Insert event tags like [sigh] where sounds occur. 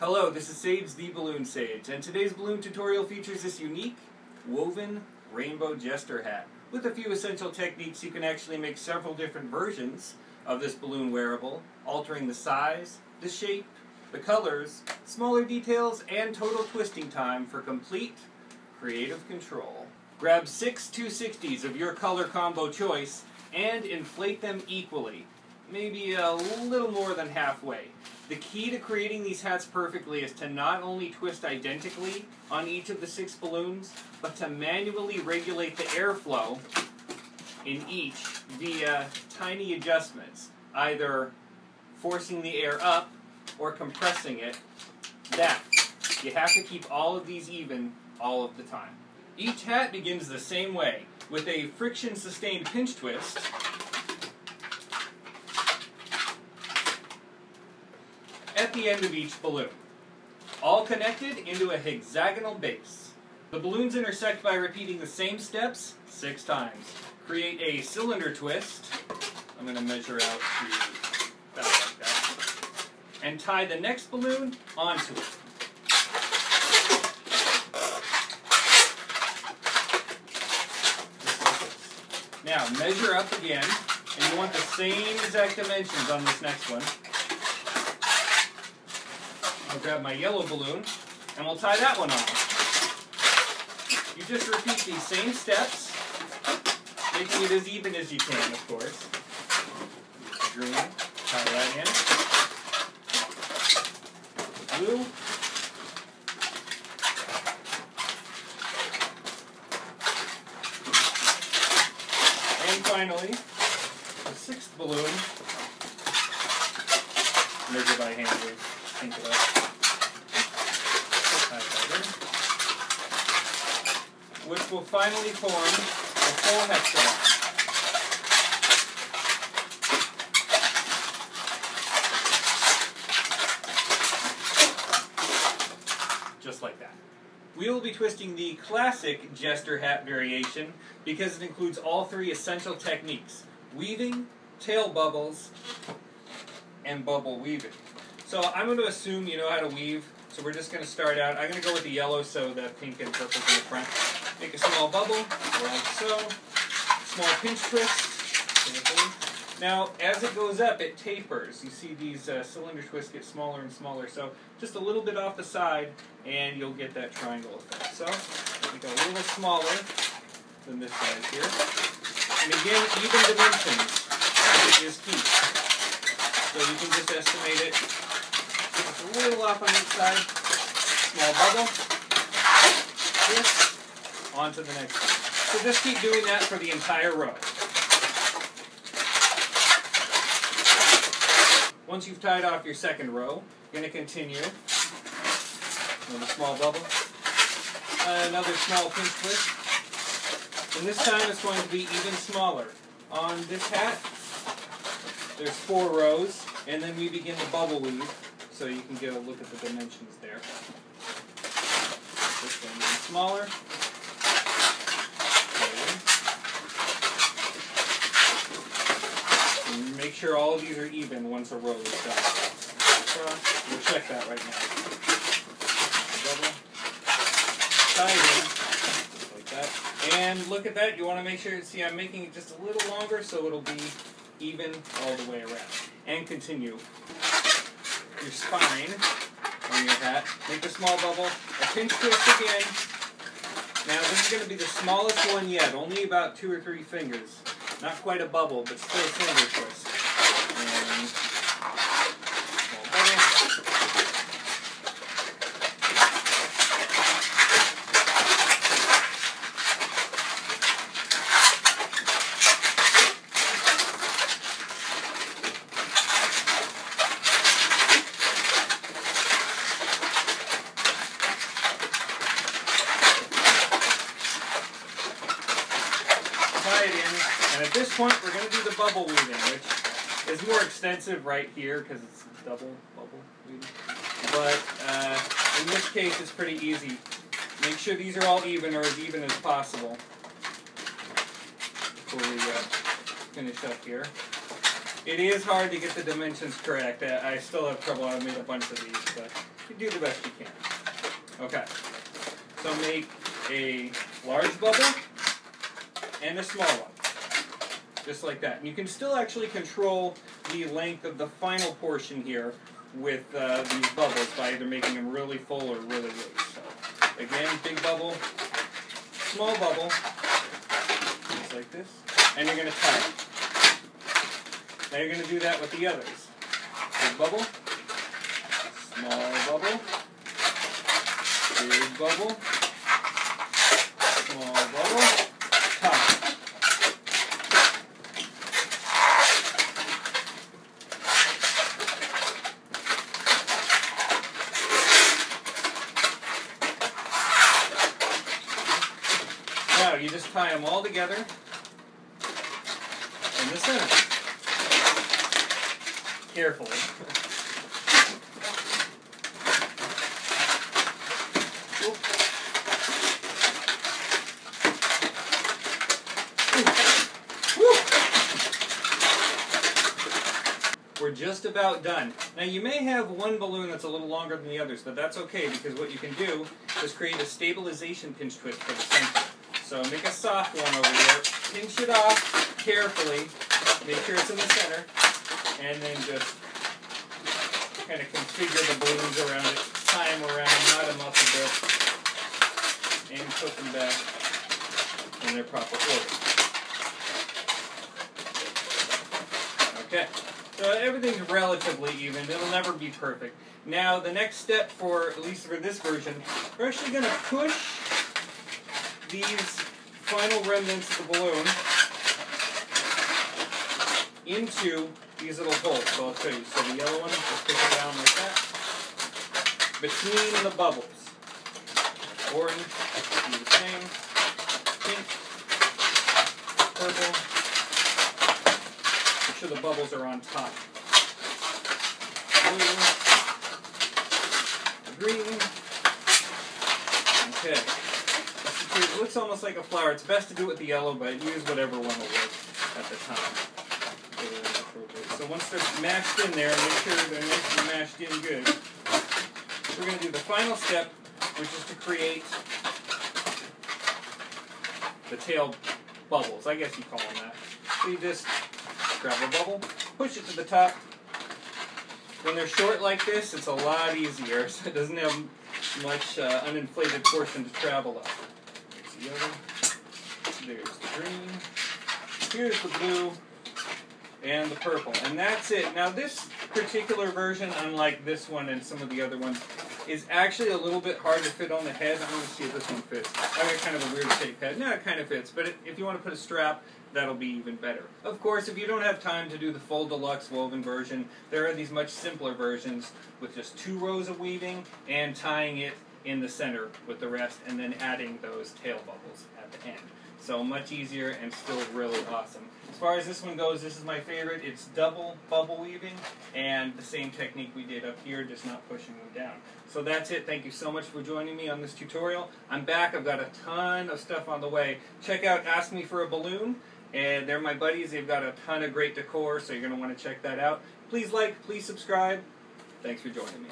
Hello, this is Sage the Balloon Sage, and today's balloon tutorial features this unique woven rainbow jester hat. With a few essential techniques, you can actually make several different versions of this balloon wearable, altering the size, the shape, the colors, smaller details, and total twisting time for complete creative control. Grab six 260s of your color combo choice and inflate them equally, maybe a little more than halfway. The key to creating these hats perfectly is to not only twist identically on each of the six balloons, but to manually regulate the airflow in each via tiny adjustments, either forcing the air up or compressing it. That, you have to keep all of these even all of the time. Each hat begins the same way, with a friction-sustained pinch twist, at the end of each balloon, all connected into a hexagonal base. The balloons intersect by repeating the same steps six times. Create a cylinder twist. I'm going to measure out to about like that. And tie the next balloon onto it. Now, measure up again, and you want the same exact dimensions on this next one. I'll grab my yellow balloon, and we'll tie that one on. You just repeat these same steps, making it as even as you can, of course. Green, tie that in. Blue, And finally, the sixth balloon. Measure by hand. Think that. Which will finally form a full hexagon. Just like that. We will be twisting the classic jester hat variation because it includes all three essential techniques weaving, tail bubbles, and bubble weaving. So I'm going to assume you know how to weave, so we're just going to start out. I'm going to go with the yellow so the pink and purple in the front. Make a small bubble, like so. Small pinch twist. Now, as it goes up, it tapers. You see these uh, cylinder twists get smaller and smaller. So just a little bit off the side, and you'll get that triangle effect. So make a little smaller than this size here. And again, even dimensions is key. So you can just estimate it. A little off on each side. Small bubble. This. On to the next one. So just keep doing that for the entire row. Once you've tied off your second row, you're going to continue. Another small bubble. Another small pinch twist. And this time it's going to be even smaller. On this hat, there's four rows, and then we begin the bubble weave, so you can get a look at the dimensions there. This one is smaller. Make sure all of these are even once a row is done. We'll check that right now. Double. Like that. And look at that. You want to make sure, see I'm making it just a little longer so it'll be even all the way around. And continue. Your spine on your hat. Make a small bubble. A pinch twist again. Now this is going to be the smallest one yet. Only about two or three fingers. Not quite a bubble, but still a cylinder twist. And small bubble. tie it in, and at this point we're going to do the bubble weaving, which is more extensive right here because it's double bubble weaving. But uh, in this case, it's pretty easy. Make sure these are all even or as even as possible before we uh, finish up here. It is hard to get the dimensions correct. I I still have trouble. I've made a bunch of these, but you do the best you can. Okay. So make a large bubble and a small one. Just like that. And you can still actually control the length of the final portion here with uh, these bubbles by either making them really full or really loose. So again, big bubble, small bubble, just like this, and you're going to tie it. Now you're going to do that with the others. Big bubble, small bubble, big bubble, small bubble, tie. Now you just tie them all together in the center. Carefully. We're just about done. Now you may have one balloon that's a little longer than the others, but that's okay because what you can do is create a stabilization pinch twist for the center. So make a soft one over here, pinch it off carefully, make sure it's in the center, and then just kind of configure the balloons around it, tie them around, knot them up a bit, and put them back in their proper order. Okay, so everything's relatively even. It'll never be perfect. Now, the next step for, at least for this version, we're actually going to push these final remnants of the balloon into these little holes. So I'll show you. So the yellow one, just push it down like that. Between the bubbles. Orange, do the same. Pink, purple. Make sure the bubbles are on top. Blue, green. Okay. It looks almost like a flower. It's best to do it with the yellow, but use whatever one will work at the time. So once they're mashed in there, make sure they're nice and mashed in good. We're going to do the final step, which is to create the tail bubbles. I guess you call them that. So you just grab a bubble, push it to the top. When they're short like this, it's a lot easier, [laughs] so it doesn't have much uh, uninflated portion to travel up. The. There's the green. Here's the blue and the purple. And that's it. Now this particular version, unlike this one and some of the other ones, is actually a little bit hard to fit on the head. I'm going to see if this one fits. I got kind of a weird shaped head. No, it kind of fits, but if you want to put a strap, that'll be even better. Of course, if you don't have time to do the full deluxe woven version, there are these much simpler versions with just two rows of weaving and tying it in the center with the rest and then adding those tail bubbles at the end. So much easier and still really awesome. As far as this one goes, this is my favorite. It's double bubble weaving and the same technique we did up here, just not pushing them down. So that's it. Thank you so much for joining me on this tutorial. I'm back. I've got a ton of stuff on the way. Check out Ask Me for a Balloon. And they're my buddies. They've got a ton of great decor, so you're going to want to check that out. Please like, please subscribe. Thanks for joining me.